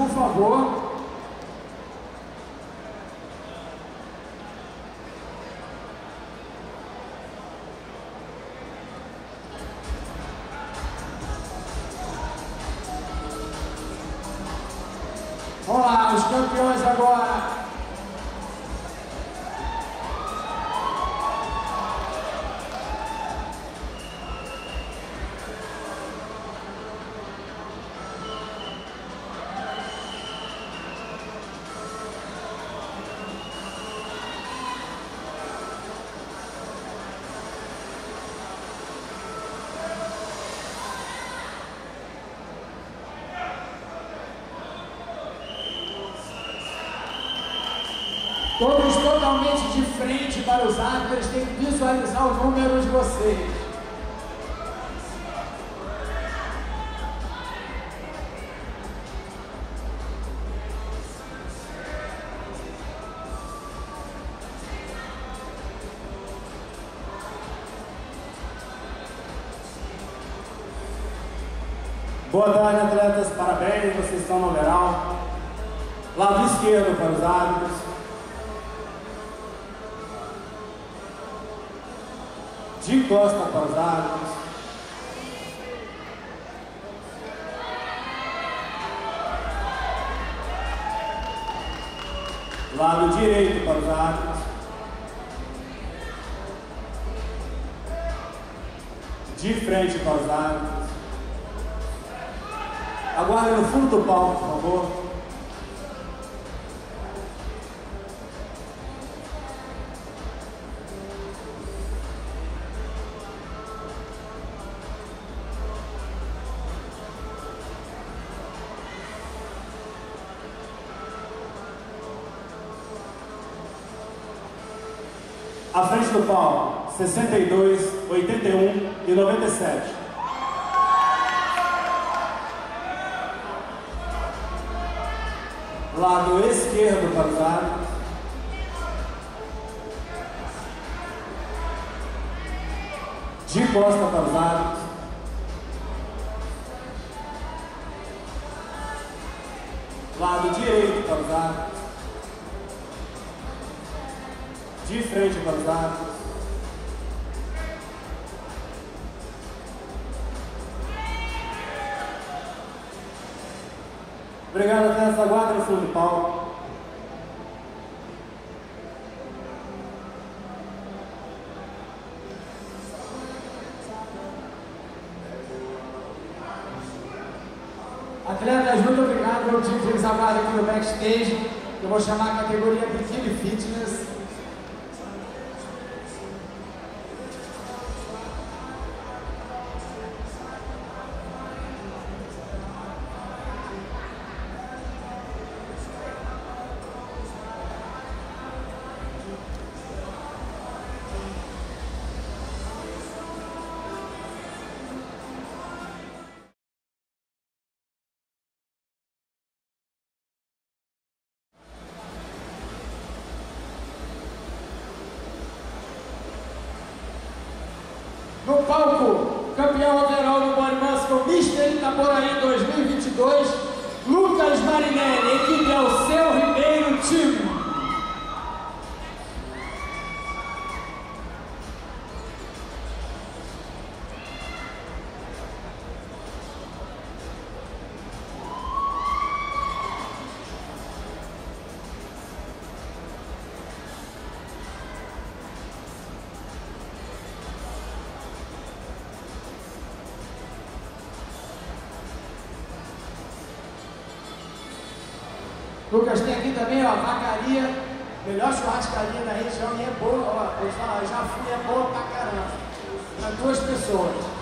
por favor. Vamos lá, os campeões agora. Todos totalmente de frente para os árbitros, têm que visualizar o número de vocês. Boa tarde, atletas. Parabéns, vocês estão no overall. Lado esquerdo para os árbitros. De costa para os árbitros. Lado direito para os árbitros. De frente para os árbitros. Agora no fundo do palco, por favor. À frente do palco, 62, 81 e 97. Lado esquerdo para os árbitros. De costa para os árbitros. Lado direito para os árbitros. De frente para os árbitros. Obrigado, até Aguarda no fundo do palco. Atletas, muito obrigado. Eu tive que eles aqui no backstage. Eu vou chamar a categoria Bikini Fitness. No palco, campeão overall do Body Muscle, Mister Itaboraí 2022, Lucas Marinelli, equipe Alceu Ribeiro Time. Lucas tem aqui também, ó, vacaria, melhor churrascaria da região e é boa, ó, vou falar, já fui, é boa pra caramba. Para duas pessoas.